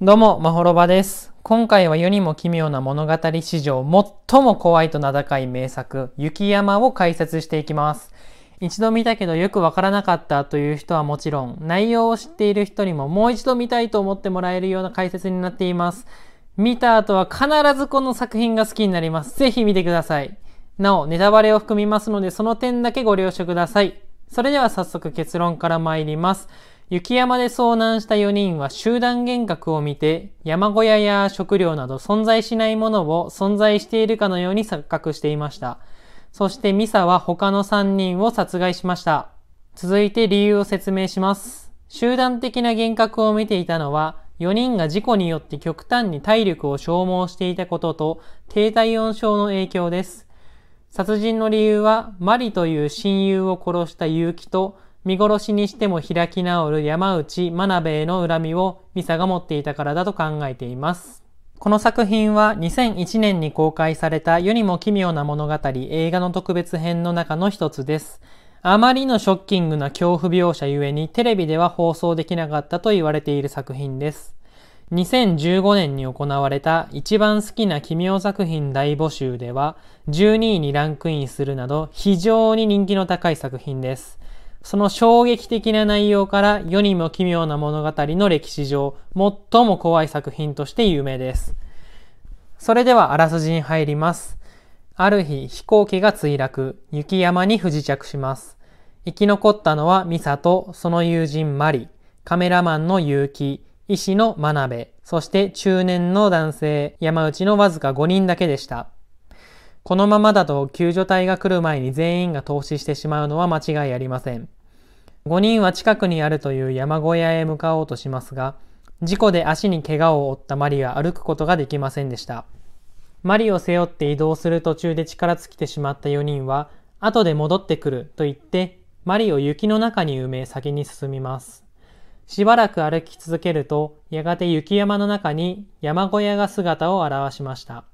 どうも、まほろばです。今回は世にも奇妙な物語史上最も怖いと名高い名作、雪山を解説していきます。一度見たけどよくわからなかったという人はもちろん、内容を知っている人にももう一度見たいと思ってもらえるような解説になっています。見た後は必ずこの作品が好きになります。ぜひ見てください。なお、ネタバレを含みますので、その点だけご了承ください。それでは早速結論から参ります。雪山で遭難した4人は集団幻覚を見て山小屋や食料など存在しないものを存在しているかのように錯覚していました。そしてミサは他の3人を殺害しました。続いて理由を説明します。集団的な幻覚を見ていたのは4人が事故によって極端に体力を消耗していたことと低体温症の影響です。殺人の理由はマリという親友を殺した結城と見殺しにしても開き直る山内真鍋への恨みをミサが持っていたからだと考えています。この作品は2001年に公開された世にも奇妙な物語映画の特別編の中の一つです。あまりのショッキングな恐怖描写ゆえにテレビでは放送できなかったと言われている作品です。2015年に行われた一番好きな奇妙作品大募集では12位にランクインするなど非常に人気の高い作品です。その衝撃的な内容から世にも奇妙な物語の歴史上最も怖い作品として有名です。それではあらすじに入ります。ある日飛行機が墜落、雪山に不時着します。生き残ったのはミサとその友人マリ、カメラマンの結城、医師の真鍋、そして中年の男性山内のわずか5人だけでした。このままだと救助隊が来る前に全員が投資してしまうのは間違いありません。5人は近くにあるという山小屋へ向かおうとしますが、事故で足に怪我を負ったマリは歩くことができませんでした。マリを背負って移動する途中で力尽きてしまった4人は、後で戻ってくると言って、マリを雪の中に埋め先に進みます。しばらく歩き続けると、やがて雪山の中に山小屋が姿を現しました。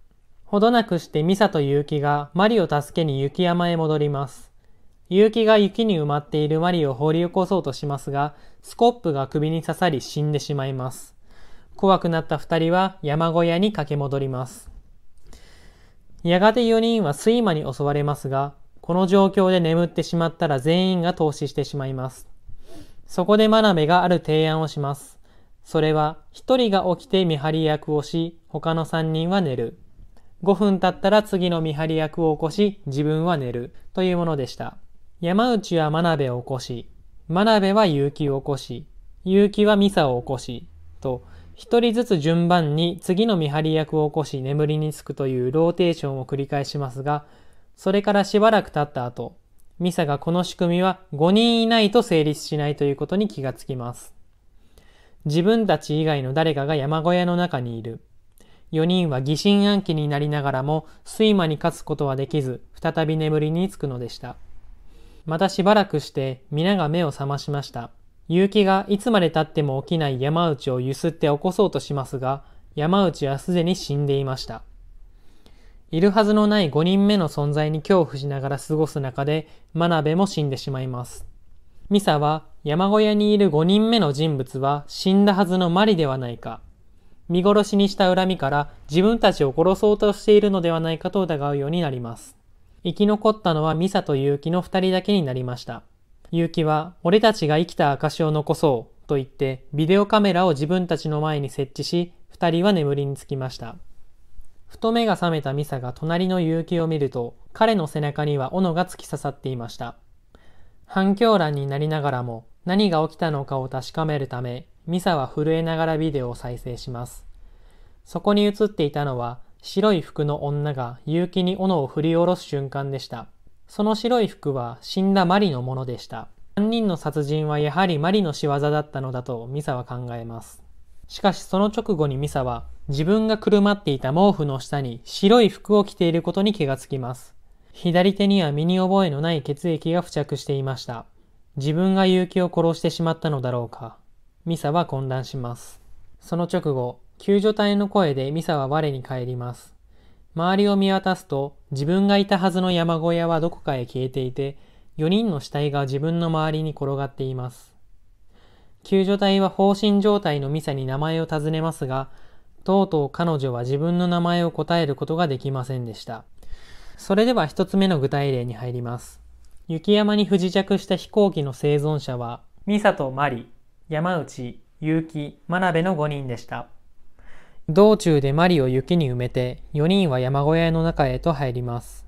ほどなくしてミサと結城がマリを助けに雪山へ戻ります。結城が雪に埋まっているマリを掘り起こそうとしますが、スコップが首に刺さり死んでしまいます。怖くなった二人は山小屋に駆け戻ります。やがて4人は睡魔に襲われますが、この状況で眠ってしまったら全員が投資してしまいます。そこで真鍋がある提案をします。それは、一人が起きて見張り役をし、他の三人は寝る。5分経ったら次の見張り役を起こし、自分は寝る。というものでした。山内は真鍋を起こし、真鍋は結城を起こし、結城はミサを起こし、と、一人ずつ順番に次の見張り役を起こし眠りにつくというローテーションを繰り返しますが、それからしばらく経った後、ミサがこの仕組みは5人いないと成立しないということに気がつきます。自分たち以外の誰かが山小屋の中にいる。4人は疑心暗鬼になりながらも睡魔に勝つことはできず、再び眠りにつくのでした。またしばらくして皆が目を覚ましました。結城がいつまで経っても起きない山内をゆすって起こそうとしますが、山内はすでに死んでいました。いるはずのない5人目の存在に恐怖しながら過ごす中で、真鍋も死んでしまいます。ミサは山小屋にいる5人目の人物は死んだはずのマリではないか。見殺しにした恨みから自分たちを殺そうとしているのではないかと疑うようになります。生き残ったのはミサと結城の2人だけになりました。結城は俺たちが生きた証を残そうと言ってビデオカメラを自分たちの前に設置し二人は眠りにつきました。ふと目が覚めたミサが隣の結城を見ると彼の背中には斧が突き刺さっていました。反響欄になりながらも何が起きたのかを確かめるためミサは震えながらビデオを再生します。そこに映っていたのは白い服の女が結城に斧を振り下ろす瞬間でした。その白い服は死んだマリのものでした。3人の殺人はやはりマリの仕業だったのだとミサは考えます。しかしその直後にミサは自分がくるまっていた毛布の下に白い服を着ていることに気がつきます。左手には身に覚えのない血液が付着していました。自分が結城を殺してしまったのだろうか。ミサは混乱します。その直後、救助隊の声でミサは我に返ります。周りを見渡すと自分がいたはずの山小屋はどこかへ消えていて4人の死体が自分の周りに転がっています。救助隊は放心状態のミサに名前を尋ねますが、とうとう彼女は自分の名前を答えることができませんでした。それでは一つ目の具体例に入ります。雪山に不時着した飛行機の生存者は、ミサとマリ、山内、結城、真鍋の5人でした。道中でマリを雪に埋めて、4人は山小屋の中へと入ります。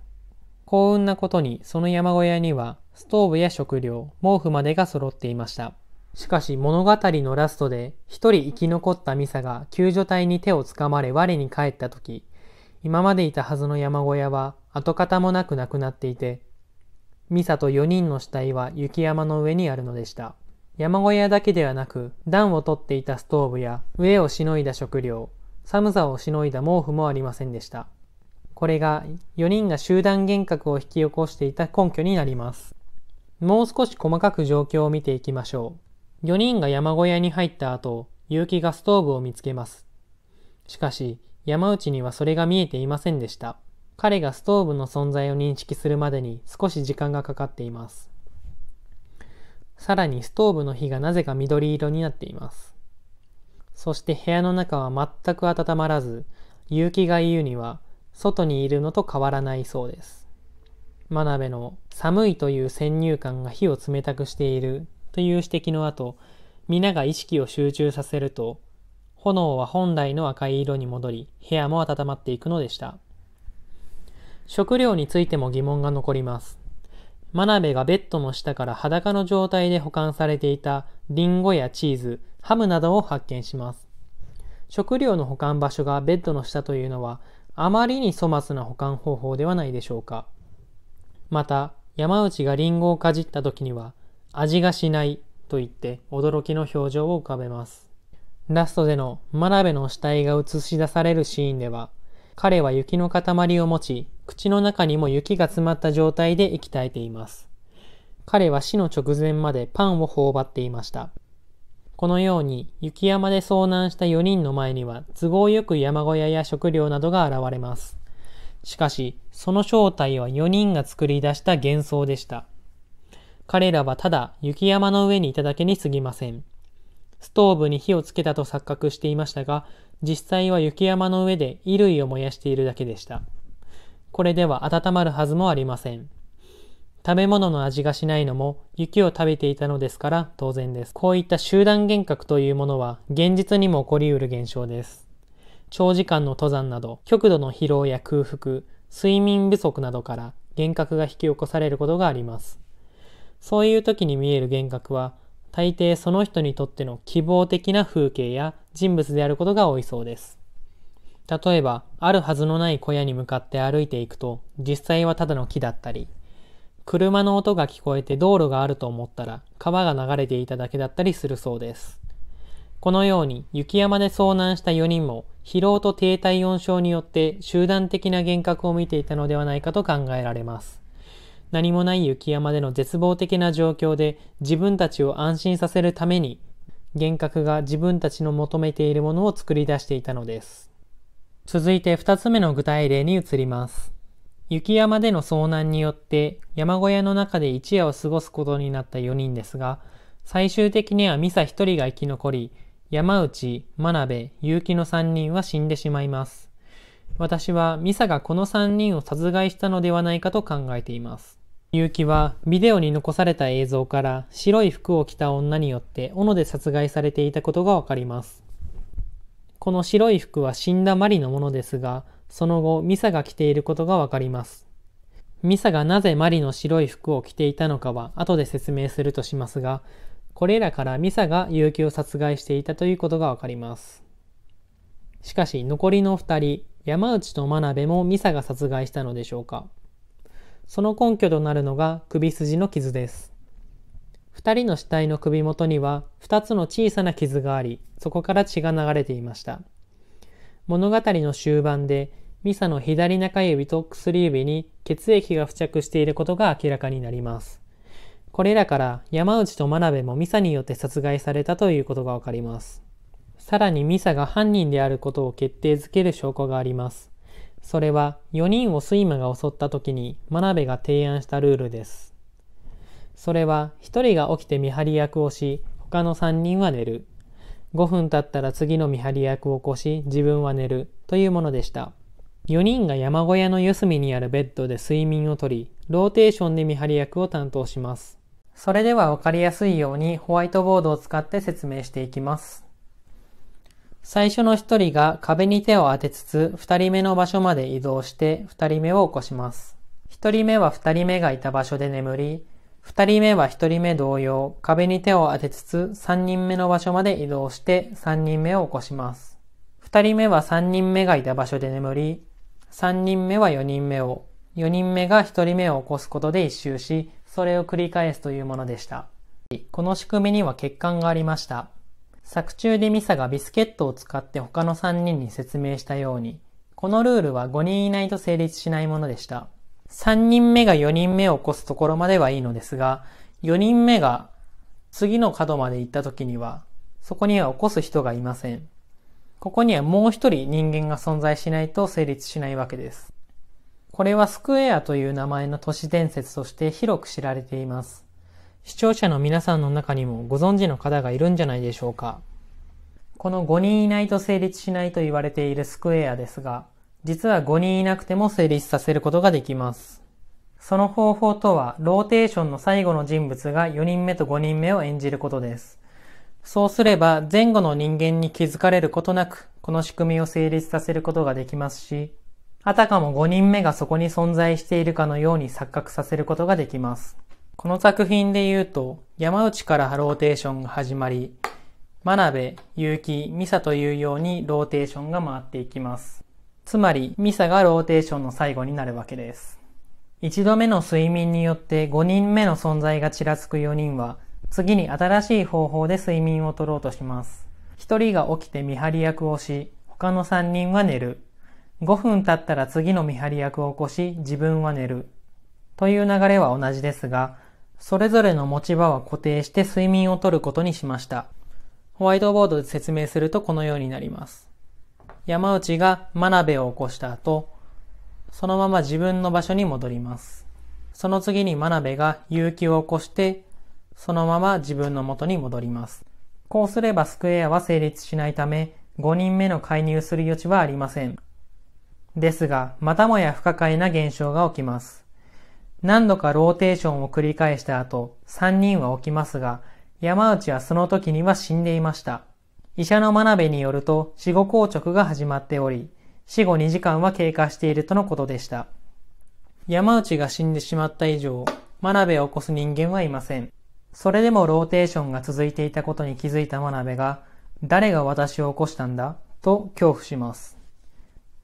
幸運なことに、その山小屋には、ストーブや食料、毛布までが揃っていました。しかし物語のラストで一人生き残ったミサが救助隊に手をつかまれ我に帰った時、今までいたはずの山小屋は跡形もなくなくなっていて、ミサと4人の死体は雪山の上にあるのでした。山小屋だけではなく、暖を取っていたストーブや、上をしのいだ食料、寒さをしのいだ毛布もありませんでした。これが4人が集団幻覚を引き起こしていた根拠になります。もう少し細かく状況を見ていきましょう。4人が山小屋に入った後、結城がストーブを見つけます。しかし、山内にはそれが見えていませんでした。彼がストーブの存在を認識するまでに少し時間がかかっています。さらにストーブの火がなぜか緑色になっています。そして部屋の中は全く温まらず、結城が言うには、外にいるのと変わらないそうです。真鍋の寒いという先入観が火を冷たくしているという指摘の後、皆が意識を集中させると、炎は本来の赤い色に戻り、部屋も温まっていくのでした。食料についても疑問が残ります。真鍋がベッドの下から裸の状態で保管されていたリンゴやチーズ、ハムなどを発見します。食料の保管場所がベッドの下というのは、あまりに粗末な保管方法ではないでしょうか。また、山内がリンゴをかじった時には、味がしないと言って驚きの表情を浮かべます。ラストでの真鍋の死体が映し出されるシーンでは、彼は雪の塊を持ち、口の中にも雪が詰まった状態で息絶えています。彼は死の直前までパンを頬張っていました。このように雪山で遭難した4人の前には都合よく山小屋や食料などが現れます。しかし、その正体は4人が作り出した幻想でした。彼らはただ雪山の上にいただけに過ぎません。ストーブに火をつけたと錯覚していましたが、実際は雪山の上で衣類を燃やしているだけでした。これでは温まるはずもありません。食べ物の味がしないのも雪を食べていたのですから当然です。こういった集団幻覚というものは現実にも起こり得る現象です。長時間の登山など極度の疲労や空腹、睡眠不足などから幻覚が引き起こされることがあります。そういう時に見える幻覚は、大抵その人にとっての希望的な風景や人物であることが多いそうです。例えば、あるはずのない小屋に向かって歩いていくと、実際はただの木だったり、車の音が聞こえて道路があると思ったら、川が流れていただけだったりするそうです。このように、雪山で遭難した4人も、疲労と低体温症によって集団的な幻覚を見ていたのではないかと考えられます。何もない雪山での絶望的な状況で自分たちを安心させるために幻覚が自分たちの求めているものを作り出していたのです。続いて二つ目の具体例に移ります。雪山での遭難によって山小屋の中で一夜を過ごすことになった4人ですが、最終的にはミサ1人が生き残り、山内、真鍋、結城の3人は死んでしまいます。私はミサがこの3人を殺害したのではないかと考えています。結城はビデオに残された映像から白い服を着た女によって斧で殺害されていたことがわかります。この白い服は死んだマリのものですが、その後ミサが着ていることがわかります。ミサがなぜマリの白い服を着ていたのかは後で説明するとしますが、これらからミサが結城を殺害していたということがわかります。しかし残りの二人、山内と真鍋もミサが殺害したのでしょうかその根拠となるのが首筋の傷です。二人の死体の首元には二つの小さな傷があり、そこから血が流れていました。物語の終盤で、ミサの左中指と薬指に血液が付着していることが明らかになります。これらから山内と真鍋もミサによって殺害されたということがわかります。さらにミサが犯人であることを決定づける証拠があります。それは4人を睡魔が襲った時に真鍋が提案したルールです。それは1人が起きて見張り役をし、他の3人は寝る。5分経ったら次の見張り役を起こし、自分は寝る。というものでした。4人が山小屋の四隅にあるベッドで睡眠をとり、ローテーションで見張り役を担当します。それではわかりやすいようにホワイトボードを使って説明していきます。最初の1人が壁に手を当てつつ、2人目の場所まで移動して2人目を起こします。1人目は2人目がいた場所で眠り、2人目は1人目同様、壁に手を当てつつ3人目の場所まで移動して3人目を起こします。2人目は3人目がいた場所で眠り、3人目は4人目を、4人目が1人目を起こすことで一周し、それを繰り返すというものでした。この仕組みには欠陥がありました。作中でミサがビスケットを使って他の3人に説明したように、このルールは5人いないと成立しないものでした。3人目が4人目を起こすところまではいいのですが、4人目が次の角まで行った時には、そこには起こす人がいません。ここにはもう一人人間が存在しないと成立しないわけです。これはスクエアという名前の都市伝説として広く知られています。視聴者の皆さんの中にもご存知の方がいるんじゃないでしょうか。この5人いないと成立しないと言われているスクエアですが、実は5人いなくても成立させることができます。その方法とは、ローテーションの最後の人物が4人目と5人目を演じることです。そうすれば前後の人間に気づかれることなく、この仕組みを成立させることができますし、あたかも5人目がそこに存在しているかのように錯覚させることができます。この作品で言うと、山内からローテーションが始まり、真鍋、結城、美佐というようにローテーションが回っていきます。つまり、美佐がローテーションの最後になるわけです。一度目の睡眠によって5人目の存在がちらつく4人は、次に新しい方法で睡眠を取ろうとします。1人が起きて見張り役をし、他の3人は寝る。5分経ったら次の見張り役を起こし、自分は寝る。という流れは同じですが、それぞれの持ち場は固定して睡眠をとることにしました。ホワイトボードで説明するとこのようになります。山内が真鍋を起こした後、そのまま自分の場所に戻ります。その次に真鍋が勇気を起こして、そのまま自分の元に戻ります。こうすればスクエアは成立しないため、5人目の介入する余地はありません。ですが、またもや不可解な現象が起きます。何度かローテーションを繰り返した後、3人は起きますが、山内はその時には死んでいました。医者の真鍋によると死後硬直が始まっており、死後2時間は経過しているとのことでした。山内が死んでしまった以上、真鍋を起こす人間はいません。それでもローテーションが続いていたことに気づいた真鍋が、誰が私を起こしたんだ？と恐怖します。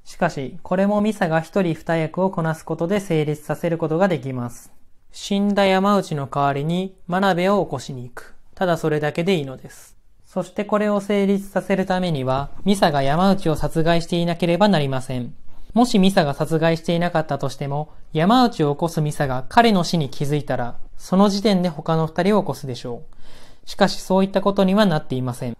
しかし、これもミサが一人二役をこなすことで成立させることができます。死んだ山内の代わりに真鍋を起こしに行く。ただそれだけでいいのです。そしてこれを成立させるためには、ミサが山内を殺害していなければなりません。もしミサが殺害していなかったとしても、山内を起こすミサが彼の死に気づいたら、その時点で他の二人を起こすでしょう。しかしそういったことにはなっていません。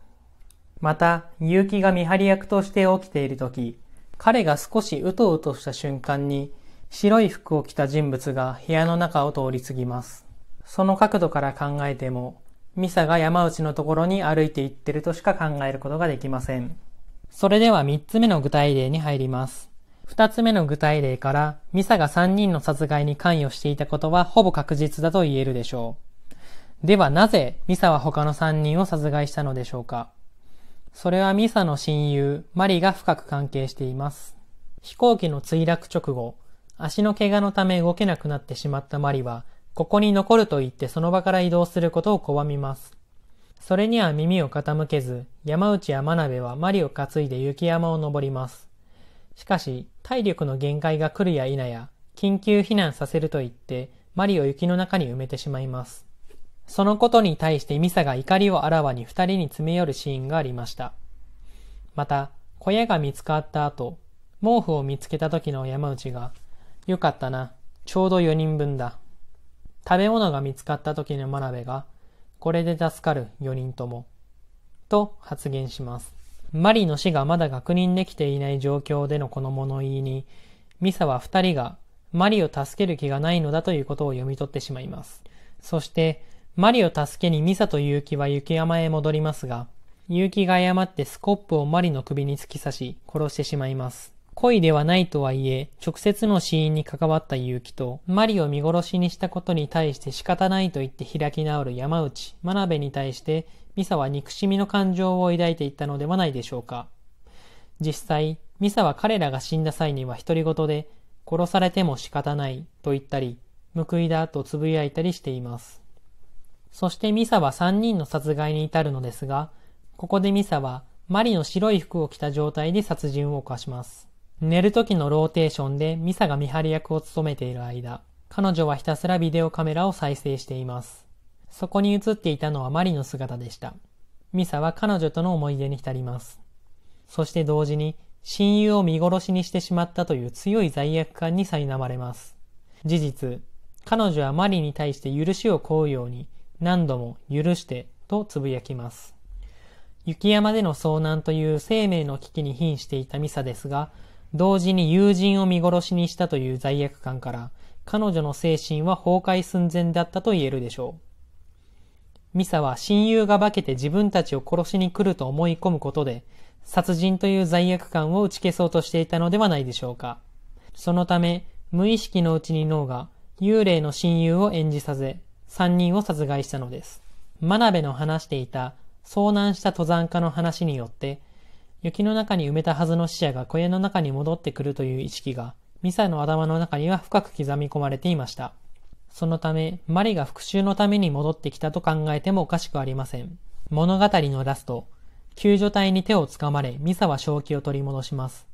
また、結城が見張り役として起きているとき、彼が少しうとうとした瞬間に白い服を着た人物が部屋の中を通り過ぎます。その角度から考えても、ミサが山内のところに歩いて行ってるとしか考えることができません。それでは3つ目の具体例に入ります。2つ目の具体例から、ミサが3人の殺害に関与していたことはほぼ確実だと言えるでしょう。ではなぜミサは他の3人を殺害したのでしょうかそれはミサの親友、マリが深く関係しています。飛行機の墜落直後、足の怪我のため動けなくなってしまったマリは、ここに残ると言ってその場から移動することを拒みます。それには耳を傾けず、山内や真鍋はマリを担いで雪山を登ります。しかし、体力の限界が来るや否や、緊急避難させると言って、マリを雪の中に埋めてしまいます。そのことに対してミサが怒りをあらわに二人に詰め寄るシーンがありました。また、小屋が見つかった後、毛布を見つけた時の山内が、よかったな、ちょうど4人分だ。食べ物が見つかった時の真鍋が、これで助かる4人とも。と発言します。マリの死がまだ確認できていない状況でのこの物言いに、ミサは二人がマリを助ける気がないのだということを読み取ってしまいます。そして、マリを助けにミサと結城は雪山へ戻りますが、結城が誤ってスコップをマリの首に突き刺し、殺してしまいます。恋ではないとはいえ、直接の死因に関わった結城と、マリを見殺しにしたことに対して仕方ないと言って開き直る山内、真鍋に対して、ミサは憎しみの感情を抱いていったのではないでしょうか。実際、ミサは彼らが死んだ際には独り言で、殺されても仕方ないと言ったり、報いだとつぶやいたりしています。そしてミサは3人の殺害に至るのですが、ここでミサはマリの白い服を着た状態で殺人を犯します。寝る時のローテーションでミサが見張り役を務めている間、彼女はひたすらビデオカメラを再生しています。そこに映っていたのはマリの姿でした。ミサは彼女との思い出に浸ります。そして同時に親友を見殺しにしてしまったという強い罪悪感に苛まれます。事実、彼女はマリに対して許しを請うように何度も許してとつぶやきます。雪山での遭難という生命の危機に瀕していたミサですが、同時に友人を見殺しにしたという罪悪感から、彼女の精神は崩壊寸前だったと言えるでしょう。ミサは親友が化けて自分たちを殺しに来ると思い込むことで、殺人という罪悪感を打ち消そうとしていたのではないでしょうか。そのため、無意識のうちに脳が幽霊の親友を演じさせ、三人を殺害したのです。真鍋の話していた遭難した登山家の話によって、雪の中に埋めたはずの死者が小屋の中に戻ってくるという意識が、ミサの頭の中には深く刻み込まれていました。そのため、マリが復讐のために戻ってきたと考えてもおかしくありません。物語のラスト、救助隊に手をつかまれ、ミサは正気を取り戻します。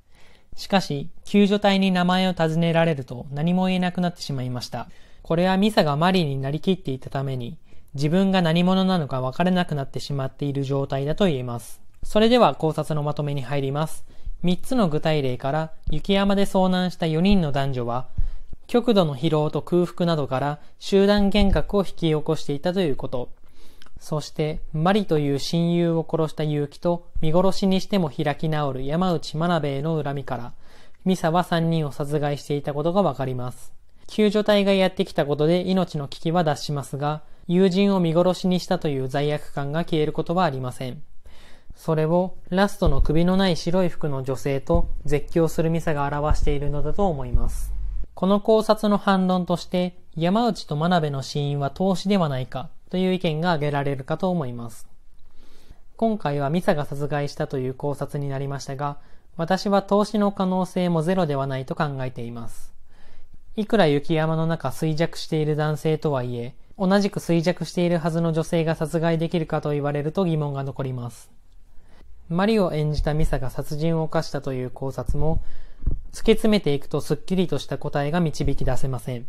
しかし、救助隊に名前を尋ねられると何も言えなくなってしまいました。これはミサがマリになりきっていたために、自分が何者なのか分からなくなってしまっている状態だと言えます。それでは考察のまとめに入ります。3つの具体例から雪山で遭難した4人の男女は、極度の疲労と空腹などから集団幻覚を引き起こしていたということ。そして、マリという親友を殺した結城と、見殺しにしても開き直る山内真鍋への恨みから、ミサは3人を殺害していたことがわかります。救助隊がやってきたことで命の危機は脱しますが、友人を見殺しにしたという罪悪感が消えることはありません。それをラストの首のない白い服の女性と絶叫するミサが表しているのだと思います。この考察の反論として、山内と真鍋の死因は投資ではないかという意見が挙げられるかと思います。今回はミサが殺害したという考察になりましたが、私は投資の可能性もゼロではないと考えています。いくら雪山の中衰弱している男性とはいえ、同じく衰弱しているはずの女性が殺害できるかと言われると疑問が残ります。マリを演じたミサが殺人を犯したという考察も、突き詰めていくとスッキリとした答えが導き出せません。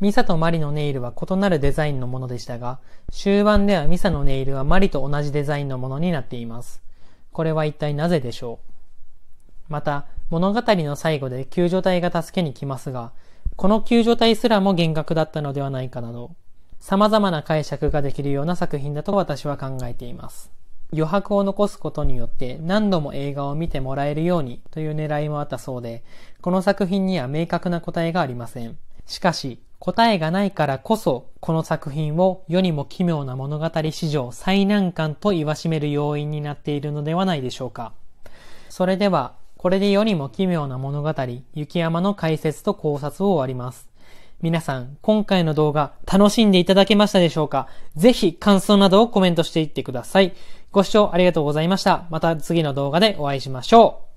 ミサとマリのネイルは異なるデザインのものでしたが、終盤ではミサのネイルはマリと同じデザインのものになっています。これは一体なぜでしょう？また、物語の最後で救助隊が助けに来ますが、この救助隊すらも幻覚だったのではないかなど、様々な解釈ができるような作品だと私は考えています。余白を残すことによって何度も映画を見てもらえるようにという狙いもあったそうで、この作品には明確な答えがありません。しかし、答えがないからこそ、この作品を世にも奇妙な物語史上最難関と言わしめる要因になっているのではないでしょうか。それでは、これで世にも奇妙な物語、雪山の解説と考察を終わります。皆さん、今回の動画楽しんでいただけましたでしょうか？ぜひ感想などをコメントしていってください。ご視聴ありがとうございました。また次の動画でお会いしましょう。